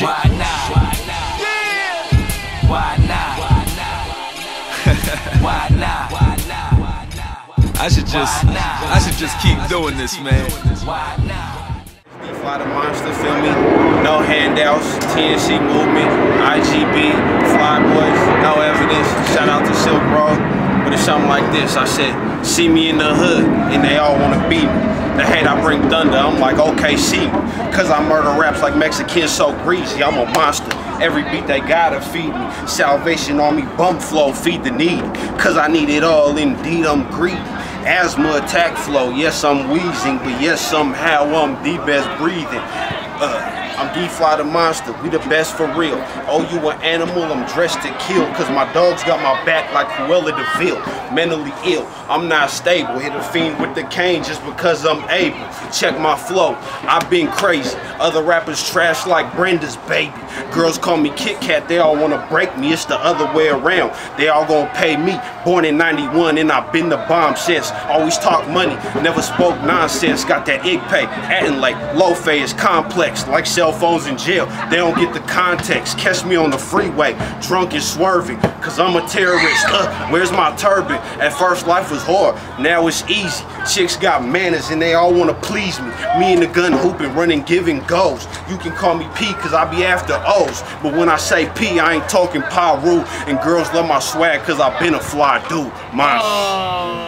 shit. Why not? Why not? Why not? Why not? I should just, I should just keep doing this, man. Why not? Fly Da Monsta, feel me? No handouts, TNC movement, IGB, Fly Boys, no evidence. Shout out to Silk Road. But it's something like this. I said, see me in the hood, and they all wanna beat me. Bring thunder, I'm like, okay, see. Cause I murder raps like Mexicans so greasy, I'm a monster. Every beat they gotta feed me. Salvation on me, bump flow, feed the need. Cause I need it all, indeed I'm greedy. Asthma attack flow, yes I'm wheezing, but yes somehow I'm the best breathing. Uh, I'm D-Fly Da Monsta, we the best for real. Oh, you an animal, I'm dressed to kill, cause my dog's got my back like Cruella de Vil. Mentally ill, I'm not stable. Hit a fiend with the cane just because I'm able. Check my flow, I've been crazy. Other rappers trash like Brenda's baby. Girls call me Kit Kat, they all wanna break me. It's the other way around. They all gonna pay me. Born in 91 and I've been the bomb since. Always talk money, never spoke nonsense. Got that ig pay, acting like low is complex, like cell phones in jail. They don't get the context. Catch me on the freeway, drunk and swerving, cause I'm a terrorist. Uh, where's my turban? At first life was hard, now it's easy. Chicks got manners and they all wanna please me. Me and the gun hooping, running, giving goals. You can call me P cause I be after O's. But when I say P, I ain't talking Pyru. And girls love my swag cause I been a fly dude. My.